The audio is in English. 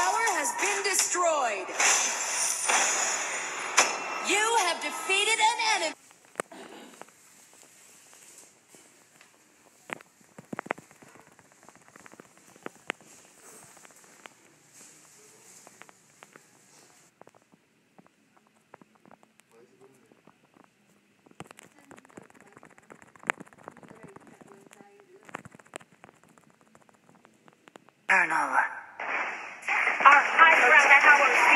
tower has been destroyed. You have defeated an enemy. Turn over high